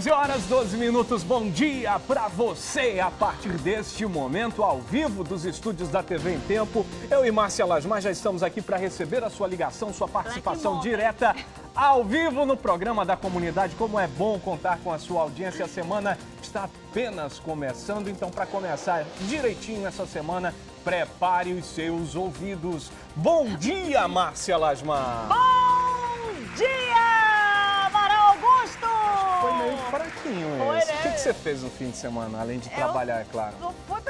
11 horas 12 minutos, bom dia para você a partir deste momento ao vivo dos estúdios da TV em Tempo. Eu e Márcia Lasmar já estamos aqui para receber a sua ligação, sua participação direta ao vivo no programa da comunidade. Como é bom contar com a sua audiência. A semana está apenas começando, então para começar direitinho essa semana, prepare os seus ouvidos. Bom dia, Márcia Lasmar. Bom dia, fraquinho Foi, esse. né? O que, que você fez no fim de semana, além de Eu trabalhar, é claro? Não fui.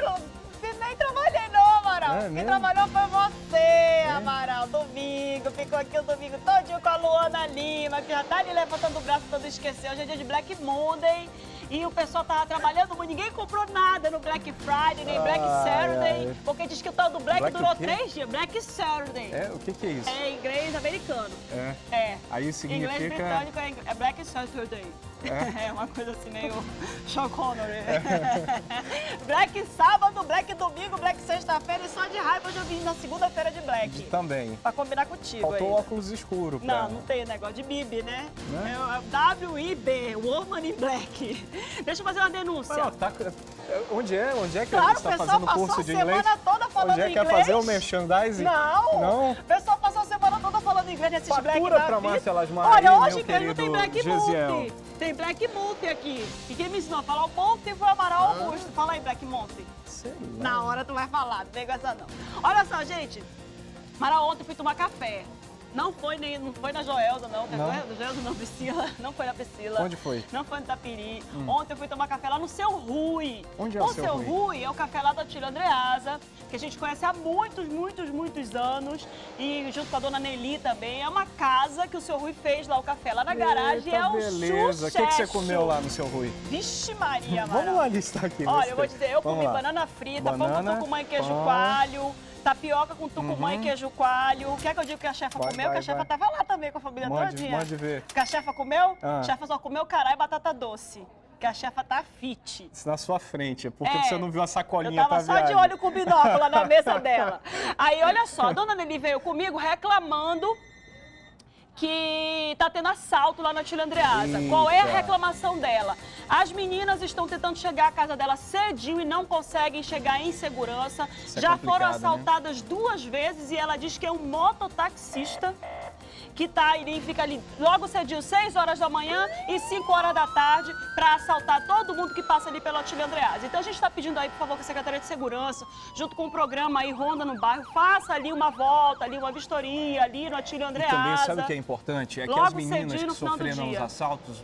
Nem trabalhei não, Amaral. É Quem mesmo? trabalhou foi você, Amaral. Domingo, ficou aqui o domingo todinho com a Luana Lima, que já tá ali levantando o braço todo esqueceu. Hoje é dia de Black Monday. E o pessoal tava trabalhando, mas ninguém comprou nada no Black Friday, nem Black Ai, Saturday. ai. Porque diz que o tal do Black, Black durou três dias. Black Saturday. É, o que, que é isso? É inglês americano. É. É. Aí Inglês significa. britânico é, ing- é Black Saturday. É? É, uma coisa assim meio Sean Connery. black sábado, Black domingo, Black sexta-feira e só de raiva eu já vim na segunda-feira de Black. Também. Pra combinar contigo Faltou aí. óculos escuro. pra- Não, não tem negócio de Bibi, né? Né? É o W-I-B, Woman in Black. Deixa eu fazer uma denúncia. Tá- Onde é? Onde é que Claro, o está pessoal fazendo passou curso a de inglês? semana toda falando Onde é que inglês. quer fazer o merchandising? Não! Não? O pessoal passou a falando inglês nesses Fatura black da pra vida. Márcia Lasmar Olha, aí, hoje mesmo tem black monte. Tem black monte aqui. E quem me ensinou a falar o monte foi o Amaral Augusto. Fala aí, black monte. Sei lá. Na hora tu vai falar, não tem essa não. Olha só, gente. Amaral, ontem fui tomar café. Não foi, nem, não foi na Joelza, não. Tem Não? Joelza não, Priscila. Não foi na Priscila. Onde foi? Hum. Não foi no Tapiri. Ontem eu fui tomar café lá no Seu Rui. Onde é o Seu Seu Rui? Rui é o café lá da Tia Andreasa, que a gente conhece há muitos, muitos, muitos anos. E junto com a dona Nelly também. É uma casa que o Seu Rui fez lá, o café lá na garagem. Eita, é um beleza. O que, que você comeu lá no seu Rui? Vixe Maria, Amaral. Vamos lá listar aqui. Olha, ver eu vou dizer, eu Vamos comi lá. banana frita, pão Banana, com tucumã e queijo pão. Coalho, tapioca com tucumã e queijo coalho. Quer que eu diga que a chefa Vai, comeu? vai, que a chefa vai. tava lá também com a família Mande- todinha. mande ver. Que a chefa comeu? Ah. A chefa só comeu cará e batata doce. Que a chefa tá fit. Isso na sua frente, é porque É. você não viu a Eu sacolinha tava pra só de viagem. olho com o binóculo na mesa dela. Aí, olha só, a dona Nelly veio comigo reclamando que tá tendo assalto lá na Tia Andreasa. Qual é a Eita. reclamação dela? As meninas estão tentando chegar à casa dela cedinho e não conseguem chegar em segurança. É Já foram né? assaltadas duas vezes e ela diz que é um mototaxista que tá ali, fica ali logo cedinho, 6 horas da manhã e 5 horas da tarde, para assaltar todo mundo que passa ali pela Atílio Andreasa. Então a gente está pedindo aí, por favor, que a Secretaria de Segurança, junto com o programa aí Ronda no Bairro, faça ali uma volta, ali uma vistoria, ali no Atílio E Andreasa. também, sabe o que é importante? É que as meninas cedinho que sofreram os assaltos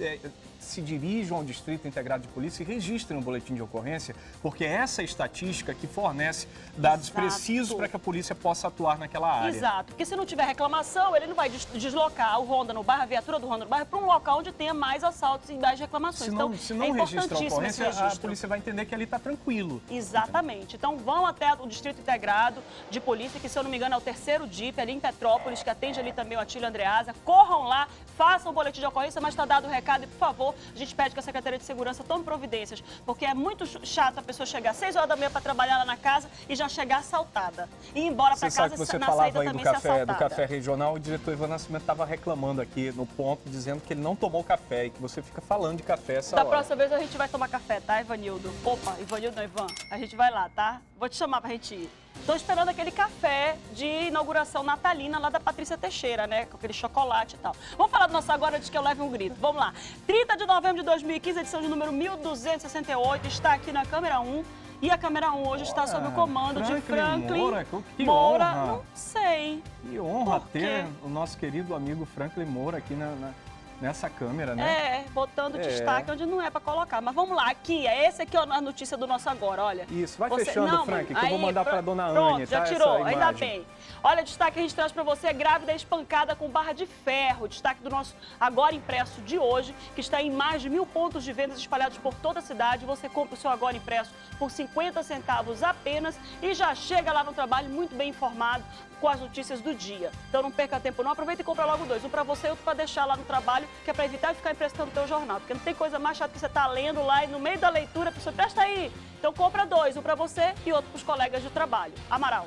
é, é, se dirijam ao Distrito Integrado de Polícia e registrem o boletim de ocorrência, porque é essa estatística que fornece dados Exato. precisos para que a polícia possa atuar naquela área. Exato, porque se não tiver reclamação, ele não vai des- deslocar o Honda no bairro, a viatura do Honda no bairro, para um local onde tenha mais assaltos e mais reclamações. Se não, então, se não é registra a ocorrência, a polícia vai entender que ali está tranquilo. Exatamente. Então vão até o Distrito Integrado de Polícia, que se eu não me engano é o terceiro DIP, ali em Petrópolis, que atende ali também o Atílio Andreasa. Corram lá, façam o boletim de ocorrência, mas está dado o recado e, por favor, a gente pede que a Secretaria de Segurança tome providências, porque é muito ch- chato a pessoa chegar às 6 horas da manhã para trabalhar lá na casa e já chegar assaltada. E ir embora para casa você na falava saída aí do café, do café regional, o diretor Ivan Nascimento estava reclamando aqui no ponto, dizendo que ele não tomou café e que você fica falando de café essa Da hora. próxima vez a gente vai tomar café, tá, Ivanildo? Opa, Ivanildo não, Ivan. A gente vai lá, tá? Vou te chamar pra gente ir. Tô esperando aquele café de inauguração natalina lá da Patrícia Teixeira, né? Com aquele chocolate e tal. Vamos falar do nosso agora de que eu leve um grito. Vamos lá. 30 de novembro de 2015, edição de número 1268, está aqui na câmera 1. E a câmera 1 hoje está sob o comando de Franklin Franklin Moura, que Moura. honra. Não sei. Que honra ter o nosso querido amigo Franklin Moura aqui na, na- nessa câmera, né? É, botando É. destaque onde não é pra colocar. Mas vamos lá, aqui, é esse aqui é a notícia do nosso agora, olha. Isso, vai Você- fechando, Não, Frank, que eu aí, vou mandar pra pro- dona Pronto, Anne, já tá? tirou, ainda bem. Olha, destaque que a gente traz pra você, grávida espancada com barra de ferro. Destaque do nosso Agora Impresso de hoje, que está em mais de mil pontos de vendas espalhados por toda a cidade. Você compra o seu Agora Impresso por 50 centavos apenas e já chega lá no trabalho muito bem informado com as notícias do dia. Então não perca tempo não, aproveita e compra logo dois. Um pra você e outro pra deixar lá no trabalho, que é pra evitar ficar emprestando o teu jornal. Porque não tem coisa mais chata que você tá lendo lá e no meio da leitura a pessoa presta aí. Então compra dois, um pra você e outro pros colegas de trabalho. Amaral.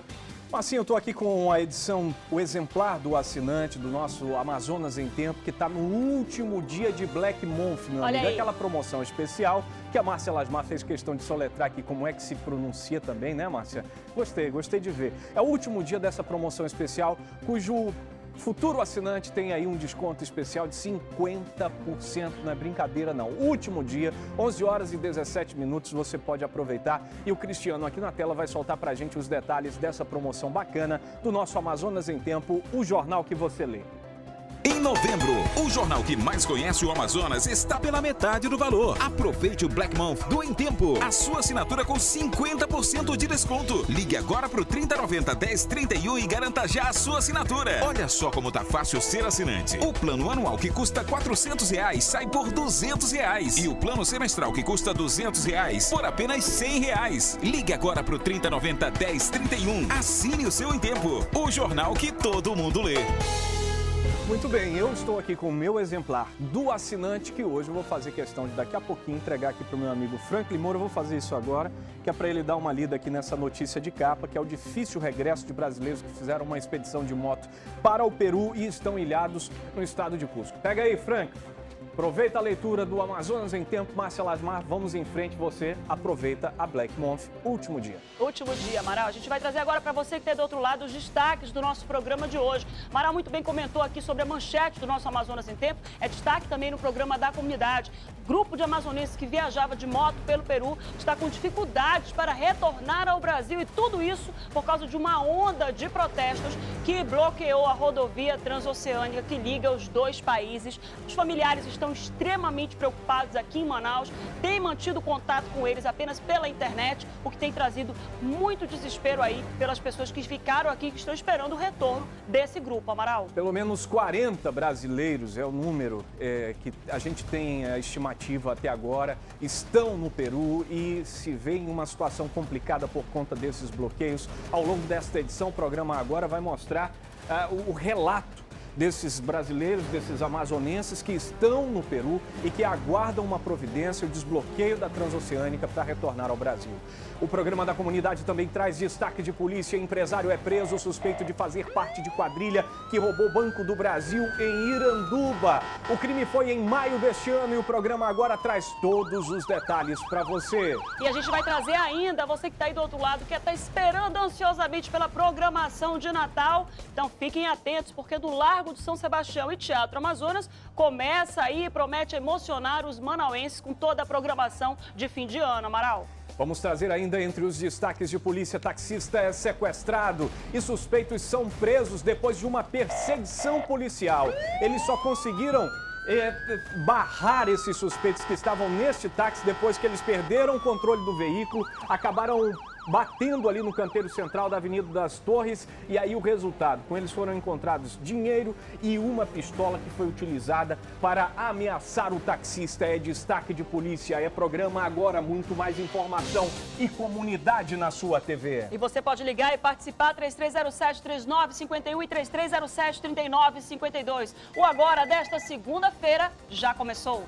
Assim, eu estou aqui com a edição, o exemplar do assinante do nosso Amazonas em Tempo, que está no último dia de Black Month, meu Olha amigo. aí. Aquela promoção especial que a Márcia Lasmar fez questão de soletrar aqui como é que se pronuncia também, né, Márcia? Gostei, gostei de ver. É o último dia dessa promoção especial, cujo futuro assinante tem aí um desconto especial de 50%, não é brincadeira não. Último dia, 11 horas e 17 minutos, você pode aproveitar e o Cristiano aqui na tela vai soltar pra gente os detalhes dessa promoção bacana do nosso Amazonas em Tempo, o jornal que você lê. Em novembro, o jornal que mais conhece o Amazonas está pela metade do valor. Aproveite o Black Month do Em Tempo. A sua assinatura com 50% de desconto. Ligue agora pro 3090 1031 e garanta já a sua assinatura. Olha só como tá fácil ser assinante. O plano anual que custa 400 reais sai por 200 reais. E o plano semestral que custa 200 reais por apenas 100 reais. Ligue agora pro 3090 1031. Assine o seu Em Tempo. O jornal que todo mundo lê. Muito bem, eu estou aqui com o meu exemplar do assinante que hoje eu vou fazer questão de daqui a pouquinho entregar aqui para o meu amigo Franklin Moura. Eu vou fazer isso agora, que é para ele dar uma lida aqui nessa notícia de capa, que é o difícil regresso de brasileiros que fizeram uma expedição de moto para o Peru e estão ilhados no estado de Cusco. Pega aí, Franklin. Aproveita a leitura do Amazonas em Tempo, Márcia Lasmar. Vamos em frente, você aproveita a Black Month, último dia. Último dia, Amaral. A gente vai trazer agora para você que está do outro lado os destaques do nosso programa de hoje. Amaral muito bem comentou aqui sobre a manchete do nosso Amazonas em Tempo. É destaque também no programa da comunidade. Grupo de amazonenses que viajava de moto pelo Peru está com dificuldades para retornar ao Brasil e tudo isso por causa de uma onda de protestos que bloqueou a rodovia transoceânica que liga os dois países. Os familiares estão extremamente preocupados aqui em Manaus, têm mantido contato com eles apenas pela internet, o que tem trazido muito desespero aí pelas pessoas que ficaram aqui que estão esperando o retorno desse grupo, Amaral. Pelo menos 40 brasileiros é o número é, que a gente tem a estimativa até agora, estão no Peru e se vê em uma situação complicada por conta desses bloqueios. Ao longo desta edição, o programa agora vai mostrar o, o relato desses brasileiros, desses amazonenses que estão no Peru e que aguardam uma providência, o desbloqueio da transoceânica para retornar ao Brasil. O programa da comunidade também traz destaque de polícia. Empresário é preso suspeito de fazer parte de quadrilha que roubou Banco do Brasil em Iranduba. O crime foi em maio deste ano e o programa agora traz todos os detalhes para você. E a gente vai trazer ainda, você que está aí do outro lado, que está esperando ansiosamente pela programação de Natal. Então fiquem atentos, porque do Largo do São Sebastião e Teatro Amazonas começa aí e promete emocionar os manauenses com toda a programação de fim de ano, Amaral. Vamos trazer ainda entre os destaques de polícia: taxista é sequestrado e suspeitos são presos depois de uma perseguição policial. Eles só conseguiram é, barrar esses suspeitos que estavam neste táxi depois que eles perderam o controle do veículo, acabaram batendo ali no canteiro central da Avenida das Torres e aí o resultado, com eles foram encontrados dinheiro e uma pistola que foi utilizada para ameaçar o taxista. É destaque de polícia, é programa agora muito mais informação e comunidade na sua TV. E você pode ligar e participar 3307-3951 e 3307-3952. O Agora desta segunda-feira já começou.